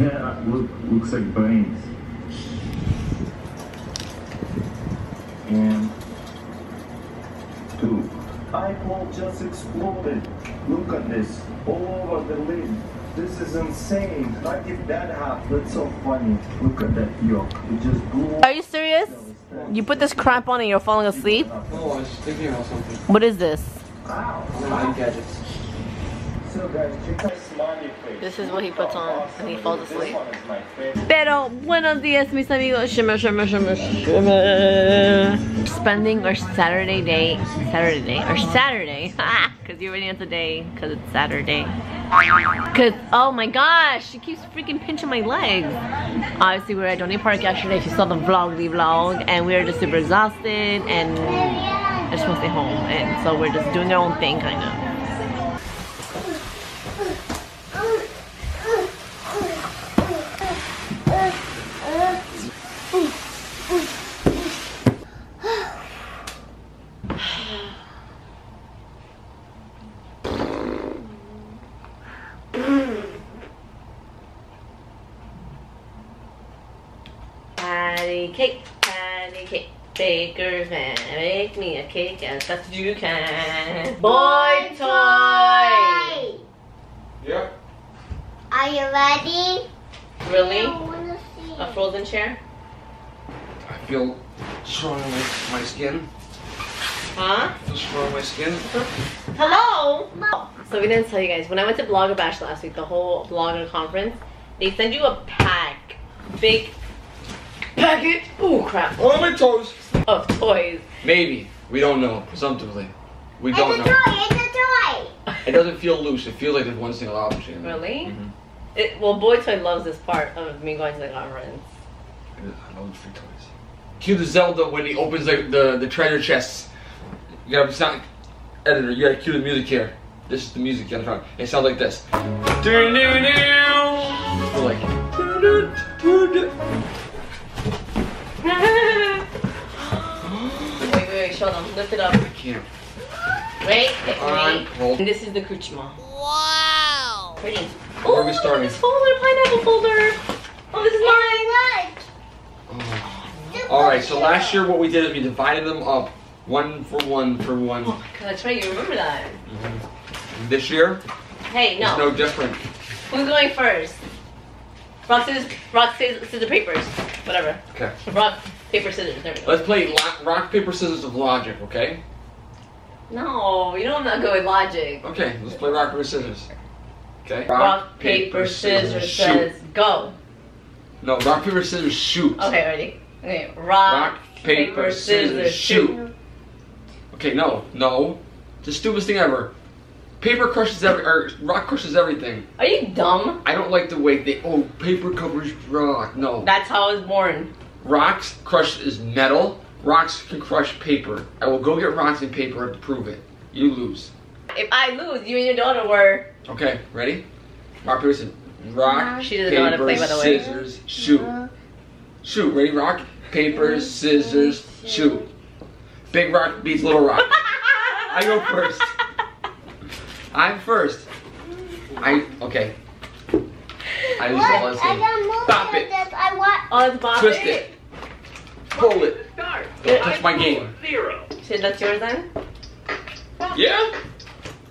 Yeah, look, looks like brains. And two. Eyeball just exploded. Look at this. All over the lid. This is insane. Like if that happened, that's so funny. Look at that yolk. It just blew Are you serious? You put this crap on and you're falling asleep? Oh, I was thinking about something. What is this? Ow. Mind gadgets. So guys, check my smiley face. This is what he puts on and he falls asleep. Pero buenos dias, mis amigos. Shimmer, shimmer, shimmer, shimmer. Spending our Saturday day, Saturday day, or Saturday, because you already know today, because it's Saturday. Because, oh my gosh, she keeps freaking pinching my legs. Obviously, we were at Dorney Park yesterday. She saw the vlog, the vlog, and we were just super exhausted, and I just want to stay home. And so we're just doing our own thing, kind of. Patty cake, patty cake. Baker's man, make me a cake as fast as you can. Boy toy! Yep. Are you ready? Really? I wanna see. A frozen chair? I feel strong in my, my skin. Huh? I feel strong in my skin. Hello? So we didn't tell you guys, when I went to Blogger Bash last week, the whole Blogger conference, they send you a pack, big packet, oh crap, Oh, my toes. of toys. Maybe. We don't know. Presumptively. We It's don't know. It's a know. toy. It's a toy. It doesn't feel loose. It feels like there's one single object in it. Really? Mhm. It, well, Boy Toy loves this part of me going to the conference. I love free toys. Cue the Zelda when he opens the, the, the treasure chests. You gotta sound editor. You gotta cue the music here. This is the music you gotta find. It sounds like this. Do-do-do. We're like. do-do-do-do. Wait, wait, wait, show them. Lift it up. I can't. Wait, On wait. hold. And this is the Kuchma. Wow. Pretty. Where are we Ooh, starting? This folder, pineapple folder. Oh, this is mine. Look. Oh. All right. So last year, what we did is we divided them up, one for one for one. Oh my god, that's right, you remember that. Mm-hmm. This year, Hey, it's no. no different. Who's going first? Rock, scissors, rock, scissors, scissors, papers. Whatever. Okay. Rock, paper, scissors. There we go. Let's play lo- rock paper scissors of logic. Okay. No, you don't have to go with logic. Okay. Let's play rock paper scissors. Okay. Rock, paper, scissors shoot. says go. No, rock paper scissors shoot. Okay, ready? Okay, rock, Rock, paper, scissors, shoot. Okay, no, no. It's the stupidest thing ever. Paper crushes every, or rock crushes everything. Are you dumb? I don't like the way they, oh, paper covers rock. No. That's how I was born. Rocks crush is metal. Rocks can crush paper. I will go get rocks and paper to prove it. You lose. If I lose, you and your daughter were. Okay, ready? Rock, paper, scissors. Rock, She doesn't know how to paper, play, by the way. scissors, shoot. Shoot, ready? Rock, paper, scissors, shoot. Big rock beats little rock. I go first. I'm first. I okay. I just What? want to I say, don't move Stop like it. this. I want. Oh, it's Bobby. twist it, pull it. Don't touch my game. Zero. Shit, that's yours then? Yeah,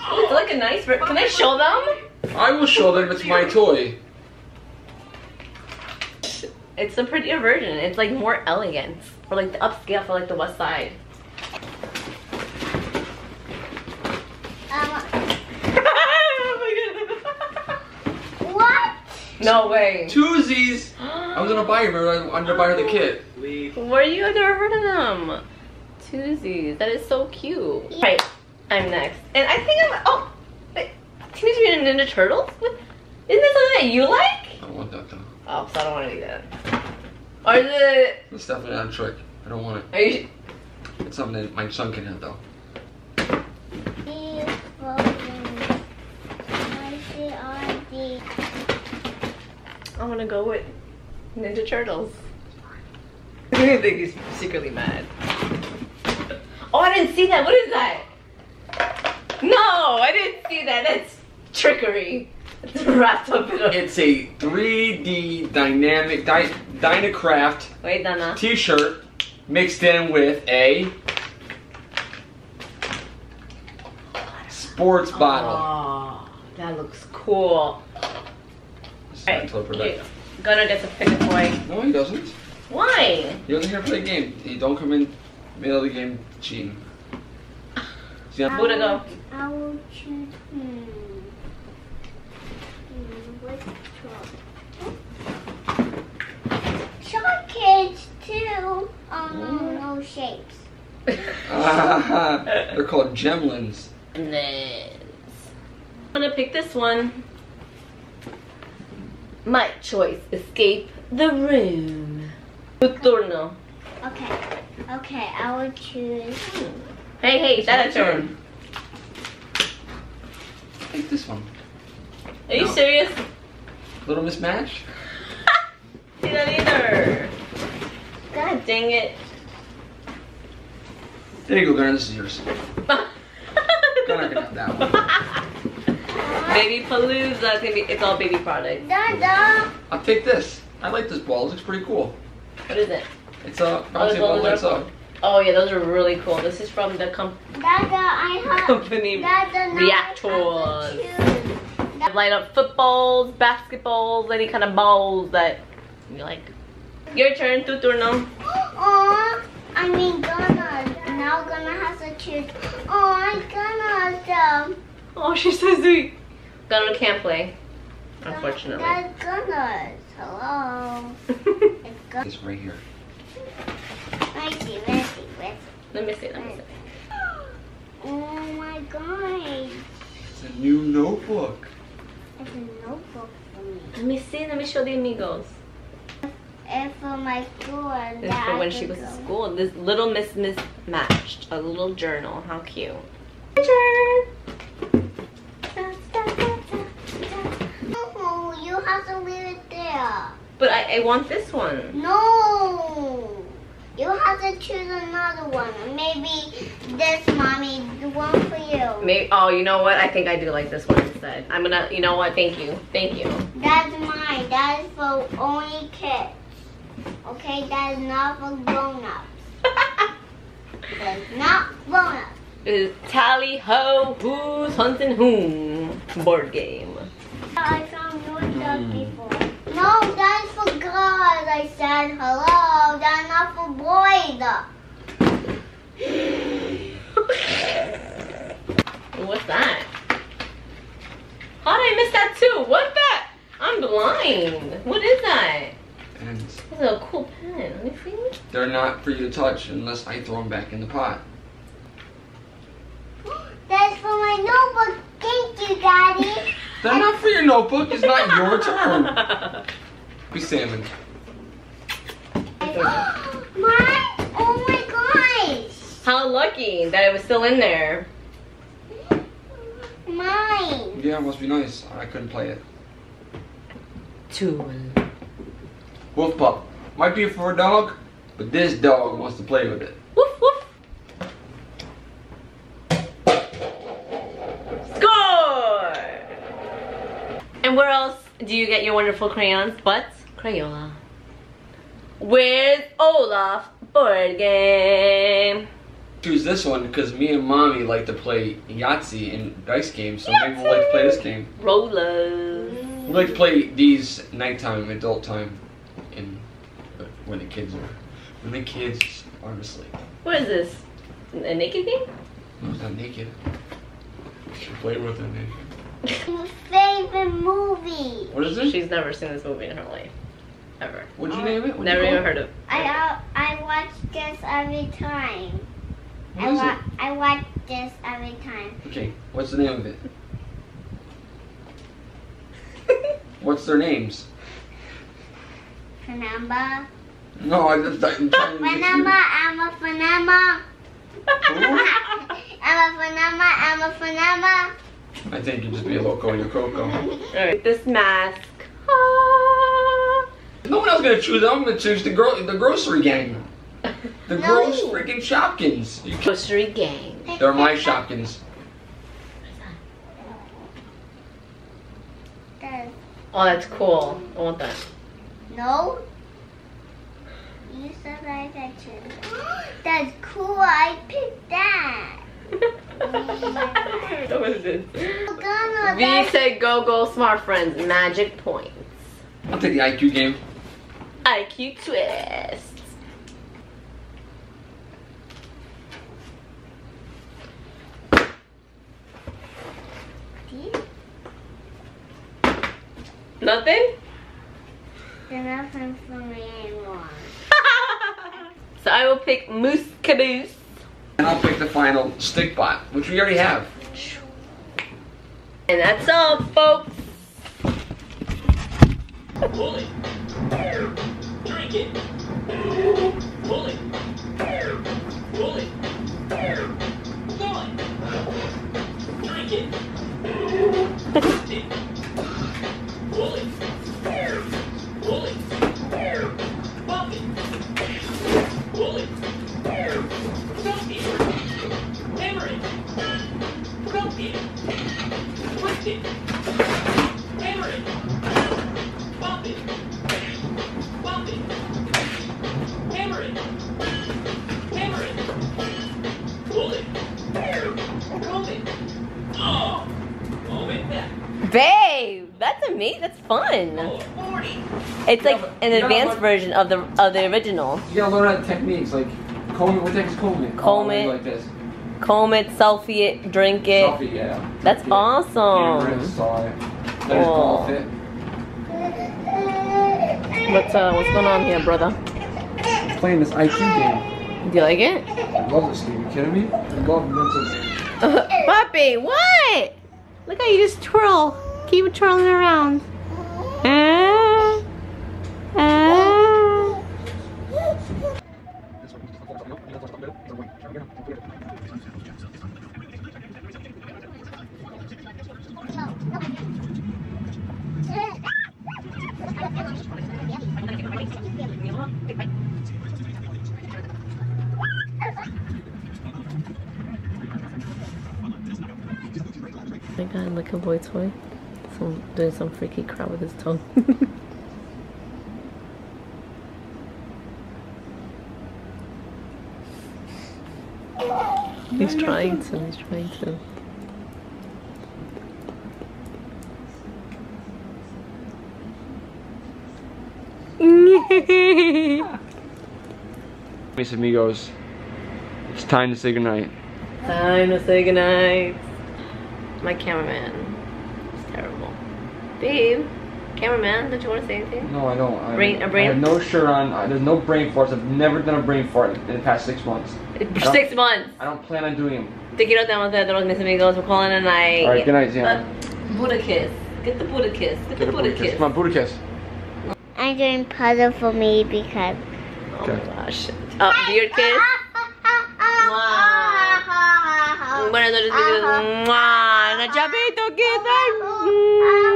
Oh, it's like a nice. Can I show them? I will show them it's my toy. It's a prettier version. It's like more elegant. For like the upscale for like the west side. Um, oh what? No way. Twozies. I was gonna buy her. Remember, I wanted to buy her the oh. kit. Where you I've never heard of them? Twozies. That is so cute. Right, I'm next. And I think I'm oh wait, Teenage Mutant Ninja Turtles? What isn't that something that you like? I don't want that though. Oh, so I don't want to do that. Or is it It's definitely not a trick. I don't want it. are you It's something that my son can have though. E, folding. I see R, D. I'm gonna go with Ninja Turtles. I think he's secretly mad. Oh, I didn't see that. What is that? No, I didn't see that. That's trickery. It's wrapped up in a. It's a 3D dynamic dy- Dynacraft Wait, Dana. t-shirt mixed in with a sports bottle. Oh, that looks cool. This is Alright, not Clipper back. Gunnar gets to pick a toy. No, he doesn't. Why? He doesn't here to play a game. He don't come in middle of the game cheating. See, I'm- Buddha go. I will choose. Hmm. Which one? Shark kids too. Oh no, no shapes. Ah, they're called Gemlins. Nice. I'm gonna pick this one. My choice. Escape the room. Tu turno. Okay. Okay, I will choose. Hey, hey, that's a turn. Take this one. Are you No. serious? Little mismatch. See that either. God dang it. There you go, Gunnar. This is yours. Gunnar can have that one. Baby Palooza. It's gonna be. It's all baby products. Dada. I'll take this. I like this ball. It looks pretty cool. What is it? It's a Oh, bouncy the ball lights up. Oh yeah, those are really cool. This is from the com- Dada, I have. company. Dada, Reactors. I have to. Light up footballs, basketballs, any kind of balls that you like. Your turn, tu turno. Aw, I mean Gunnar. Now Gunnar has to choose. Aw, Gunnar. Um, Oh, she's so sweet. Gunnar can't play, unfortunately. That's Gunnar's. Hello. It's Gunnar. It's right here. Let's let's see, let's see. let me see. Let me see. Oh my god. It's a new notebook. It's a notebook for me. Let me see. Let me show the amigos. And for my school. and This for when she could goes to school. This little Miss Mismatched. A little journal. How cute. Your turn. No, you have to leave it there. But I, I want this one. No. You have to choose another one. Maybe this, mommy, the one for you. Maybe. Oh, you know what? I think I do like this one instead. I'm gonna. You know what? Thank you. Thank you. That's mine. That is for only kids. Okay, that is not for grown-ups. That is not grown-ups. Is Tally Ho Who's Hunting Whom board game. I found your stuff Mm. before. No, that is for girls. I said hello. That's not for boys. What's that? How did I miss that too? What's that? I'm blind. What is that? And This is a cool pen. Let me see. they're not for you to touch unless I throw them back in the pot. That's for my notebook. Thank you, Daddy. They're not for your notebook. It's not your turn. Be salmon. Mine? Oh my gosh. How lucky that it was still in there. Mine. Yeah, it must be nice. I couldn't play it. Tool. Wolf pup. Might be for a dog, but this dog wants to play with it. Where else do you get your wonderful crayons but Crayola? With Olaf board game. Choose this one because me and mommy like to play Yahtzee and dice games, so maybe we'll like to play this game. Rollers. We like to play these nighttime, adult time, in uh, when the kids are when the kids are asleep. What is this? A naked game? No, it's not naked. You should play with them naked. My favorite movie. What is this? She's never seen this movie in her life. Ever. What'd you name it? What'd Never even it? heard of it. I uh, I watch this every time. I What is wa- it? I watch this every time. Okay, what's the name of it? What's their names? Panamba. No, I just I'm trying to get Panamba. I'm a Panamba. I'm a Panamba. I'm a Panamba. I think you just be a loco, you're coco. Alright, this mask. Ah. No one else gonna choose. I'm gonna choose the gro- the grocery gang. The No. gross freaking Shopkins. You Grocery gang. They're my Shopkins. Oh, that's cool. I want that. no. You said I got you. That's cool. I picked that. What is this? Gonna, V go go smart friends. Magic points. I'll take the IQ game. IQ twist. Nothing? They're nothing for me anymore. so I will pick Moose Caboose. And I'll pick the final Stikbot, which we already have. And that's all, folks. Pull it. Drink it. Pull it. It. Hammer it. Hammer it. Pull it. Comb it. Oh. Comb it. Babe, that's amazing. That's fun. Oh, 40. It's like Yeah, an advanced learn- version of the of the original. You gotta learn how the techniques, like comb. What the heck is comb it? Comb Oh, it. Like this. Comb it, selfie it, drink it. Selfie, yeah. That's Yeah. awesome. Camera, saw it. There's Cool. golf it. What's uh what's going on here, brother? Playing this IQ game. Do you like it? I love this game. You kidding me? I love mental. Puppy, what? Look how you just twirl. Keep twirling around. Ah. My god, look a boy toy. Some doing some freaky crap with his tongue. he's trying to, he's trying to. Mis amigos, it's time to say goodnight. Time to say goodnight. My cameraman. It's terrible. Babe, cameraman, don't you want to say anything? No, I don't. I, Brain- a I brain- have no shirt on. I, there's no brain farts. I've never done a brain fart in the past six months. For six months. I don't plan on doing them. Te quiero tanto, todos mis amigos. We're calling it a night. All right, good night, Zion. Uh, Buddha kiss. Get the Buddha kiss. Get, Get the Buddha Buddha kiss. kiss. Come on, Buddha kiss. I'm doing puzzle for me because. Oh Okay. my gosh. Uh, oh, beard kiss. Buenas noches, mis amigos. जाना चाहे तो किधर